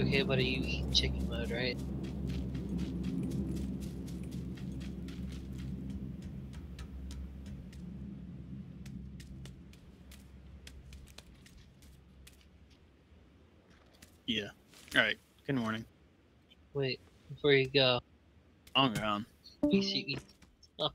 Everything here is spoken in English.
Okay, but are you eating chicken mode, right? Yeah. Alright. Good morning. Wait, before you go, I'm gone. you see. Oh.